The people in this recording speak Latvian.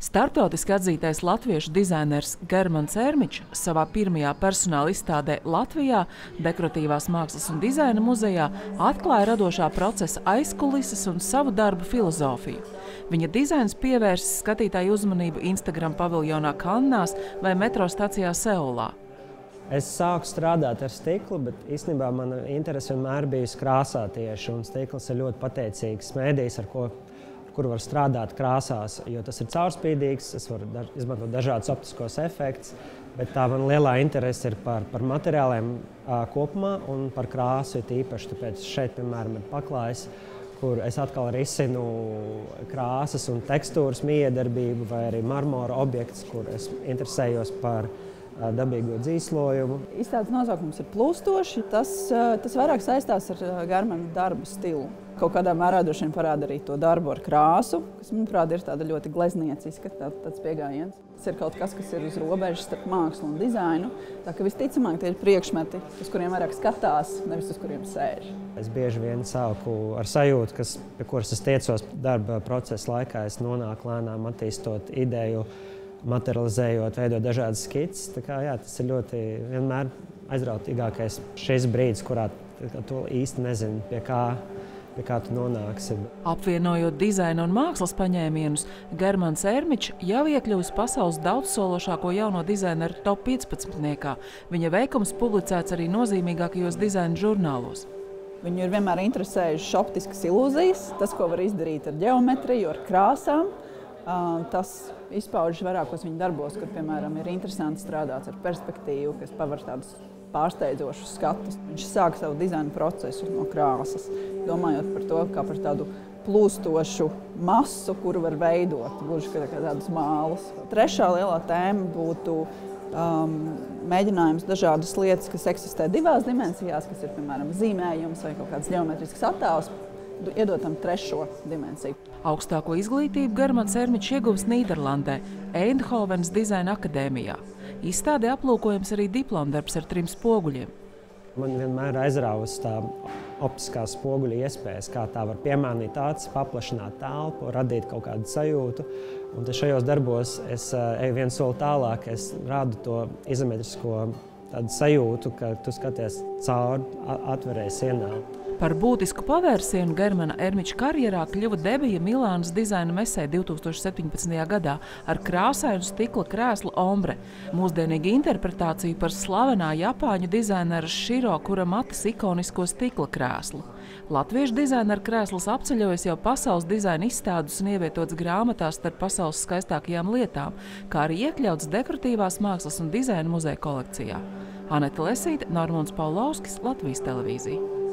Startautiski atzītais latviešu dizainers Germans Ermičs savā pirmajā personāla izstādē Latvijā, Dekoratīvās mākslas un dizaina muzejā, atklāja radošā procesa aizkulises un savu darbu filozofiju. Viņa dizains pievērsis skatītāju uzmanību Instagram paviljonā Kannās vai metro stacijā Seulā. Es sāku strādāt ar stiklu, bet īstenībā mana interese vienmēr bijusi krāsā tieši. Un stikls ir ļoti pateicīgs mēdījis, ar ko ar kuru var strādāt krāsās, jo tas ir caurspīdīgs, es varu daž, izmantot dažādus optiskos efektus, bet tā man lielā interese ir par, par materiāliem uh, kopumā un par krāsu īpaši. Tāpēc šeit, piemēram, ir paklājs, kur es atkal risinu krāsas un tekstūras miedarbību, vai arī marmora objekts, kur es interesējos par viņa dabīgo dzīslojumu. Izstādes nosaukums ir plūstoši. Tas, tas vairāk saistās ar Germana darba stilu. Kaut kādā mērā droši vien parāda arī to darbu ar krāsu, kas, manuprāt, ir tāda ļoti gleznieciska tā, tāds pieejams. Tas ir kaut kas, kas ir uz robežas starp mākslu un dizainu. Tā ka visticamāk tie ir priekšmeti, uz kuriem vairāk skatās, nevis uz kuriem sēž. Es bieži vien sāku ar sajūtu, kas, pie kuras es tiecos darba procesa laikā. Es nonāku lēnām attīstot ideju materializējot, veidot dažādas skices. Kā, jā, tas ir ļoti vienmēr aizrautīgākais šis brīdis, kurā tu īsti nezini, pie kā. Pie kā tu nonāksi. Apvienojot dizaina un mākslas paņēmienus, Germans Ermičs jau iekļuvis pasaules daudzsološāko jauno dizaineru top 15. Viņa veikums publicēts arī nozīmīgākajos dizaina žurnālos. Viņu ir vienmēr interesējušas optiskas ilūzijas, tas, ko var izdarīt ar geometriju, ar krāsām. Tas izpaužas vairākos viņa darbos, kur, piemēram, ir interesanti strādāt ar perspektīvu, kas paver tādus pārsteidzošus skatus. Viņš sāk savu dizaina procesu no krāsas, domājot par to kā par tādu plūstošu masu, kuru var veidot, gluži kā tādus mālus. Trešā lielā tēma būtu um, mēģinājums dažādas lietas, kas eksistē divās dimensijās, kas ir piemēram zīmējums vai kaut kāds geometrisks attēls, iedot tam trešo dimensiju. Augstāko izglītību Germans Ermičs ieguvis Nīderlandē, Eindhovenas dizaina akadēmijā. Izstādē aplūkojams arī diplomdarbs ar trim spoguļiem. Man vienmēr aizrāvusi tā optiskā spoguļa iespējas, kā tā var piemānīt acis, paplašināt telpu, radīt kaut kādu sajūtu. Un šajos darbos es eh, eju viens soli tālāk, es rādu to izometrisko sajūtu, ka tu skaties cauri atvērtai sienā. Par būtisku pavērsienu Germana Ermiča karjerā kļuva debija Milānas dizaina mesē 2017. gadā ar krāsainu stikla krēslu ombre. Mūsdienīga interpretācija par slavenā Japāņu dizainera Širo Kuramatas ikonisko stikla krēslu. Latviešu dizainera krēsls apceļojas jau pasaules dizaina izstādus un ievietots grāmatās starp pasaules skaistākajām lietām, kā arī iekļauts dekoratīvās mākslas un dizaina muzeja kolekcijā. Aneta Lesīte, Normons Paulauskis, Latvijas televīzija.